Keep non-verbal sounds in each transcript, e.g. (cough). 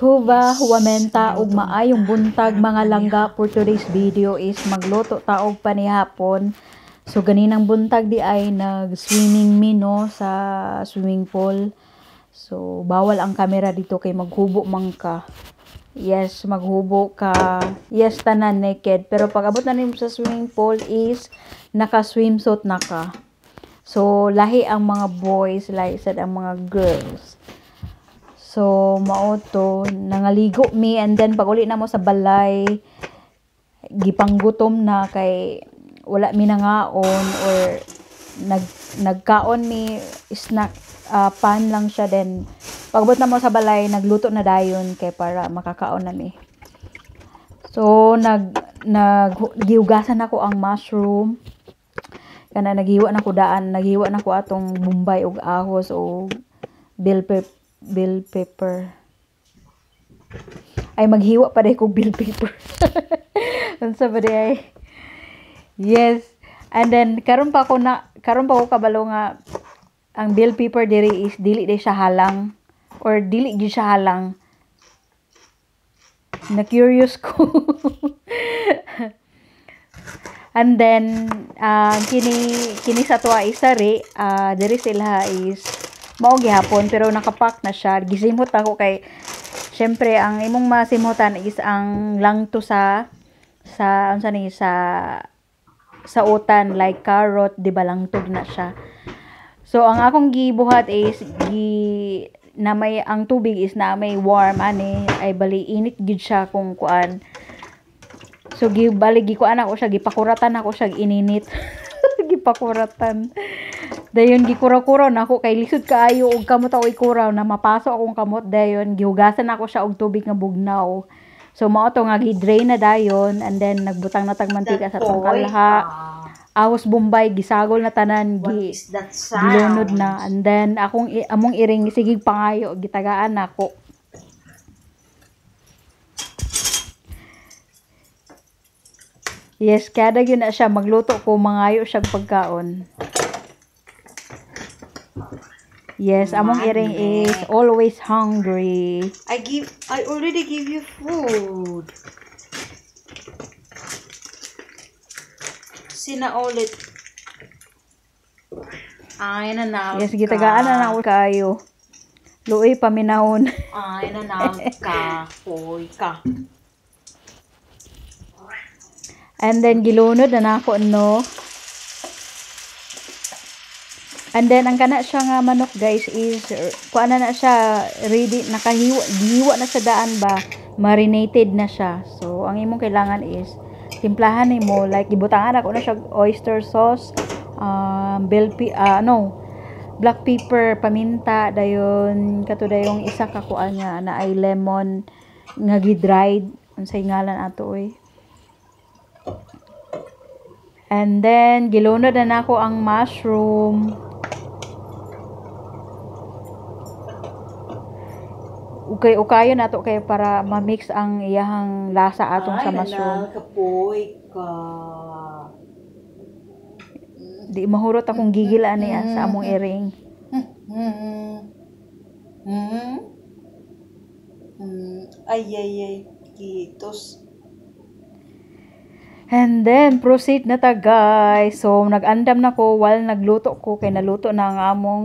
Huba, huwamenta, ug maayong buntag mga langga for today's video is magluto taog panihapon. So ganinang buntag di ay nag-swimming mi no sa swimming pool. So bawal ang camera dito kay maghubo man ka. Yes, maghubo ka. Yes, tanan naked. Pero pag abot na sa swimming pool is naka-swimsuit na ka. So lahi ang mga boys, lahi sad ang mga girls. So, mao to, nangaligo mi. And then pag uli na mo sa balay, gipanggutom na kay wala mi nangaon or nag nagkaon mi snack uh, pan lang siya. Then pagbot na mo sa balay nagluto na dayon kay para makakaon na mi. So nag nag gihugasan ako ang mushroom. Kana naghiwa na ko daan. Naghiwa na ko atong bumbay ug ahos o bell pepper bill paper. Ay, maghiwa pa rin ko bill paper. (laughs) Unsa ba ay? Yes. And then, karon pa ako na, karon pa ako kabalo nga, ang bill paper diri is, dili di siya halang, or dili di siya halang. Na-curious ko. (laughs) And then, uh, kini, kini sa tuwa isari, uh, diri sila is, mao gihapon pero nakapack na siya. Gisimhot ako kay syempre ang imong masimhotan is ang lang to sa sa unsa ni sa sa utan like carrot di ba lang na siya. So ang akong gibuhat is gi na may ang tubig is na may warm ani ay bali init gid siya kung kuan. So gibali gikuan ako siya gipakuratan ako siya ininit (laughs) gipakuratan dayon gikuraw-kuraw na ako. Kay lisod kaayo og kamot ako ikuraw na mapaso akong kamot dayon. Gihugasan ako siya og tubig nga bugnaw. So mao to nga gi-drain na dayon. And then nagbutang na tag mantika sa tangkalha awas bombay gisagol na tanan gi gilunod na. And then akong among iring sigig pangayo gitagaan nako Yes, kada yun na siya. Magluto ko mangayo siya pagkaon. Yes, among iring is always hungry. I give I already give you food. Sina ulit. Ay na na. Yes, gitagaan na na kayo. Luoy paminahon. Ay na na ka. Hoy ka. And then gilunod na nako no. And then ang kana siya nga manok guys is kuan na siya ready nakahiwa gihiwa na sa daan ba marinated na siya. So ang imong kailangan is timplahan nimo like gibutangan ako na siya oyster sauce, um, bell uh, no black pepper, paminta, dayon kato dayong isa ka kuan nga na ay lemon nga gi-dried unsay ngalan ato oy. And then gilunod na nako ang mushroom. Ukay ukayo nato kay para ma-mix ang iyahang lasa atong Ay, sa. Ay, kapoy ka. Di mahurot akong gigil ani ah, sa among iring. Hmm. Hmm. Hmm. Ay, ay, ay. Kitos. And then proceed na ta guys. So nag-andam na ko while nagluto ko kay naluto na ang among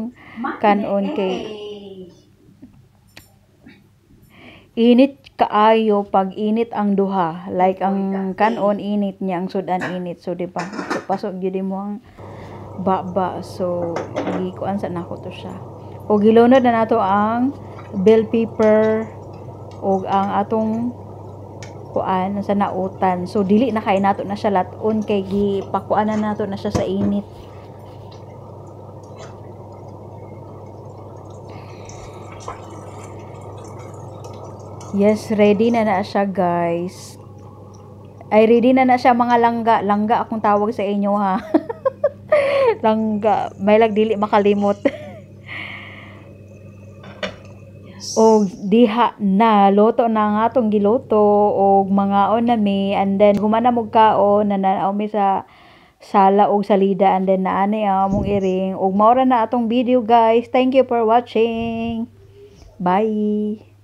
kanon kay init kaayo pag init ang duha. Like ang kanon init niya ang sudan init. So di ba? So, pasok gyud mo ang baba. So gikuan sa nako to siya. O gilunod na nato ang bell pepper o ang atong kuan sa nautan. So dili na kay nato na siya laton kay gipakuan na nato na siya sa init Yes, ready na na siya guys. Ay, ready na na siya mga langga. Langga akong tawag sa inyo ha. (laughs) langga. May dili makalimot. Yes. o diha na loto na nga tong giloto og mga on na mi and then humana mo kaon na nanaw mi sa sala og salida and then naani ang among iring og maura na atong video guys thank you for watching bye